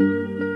Música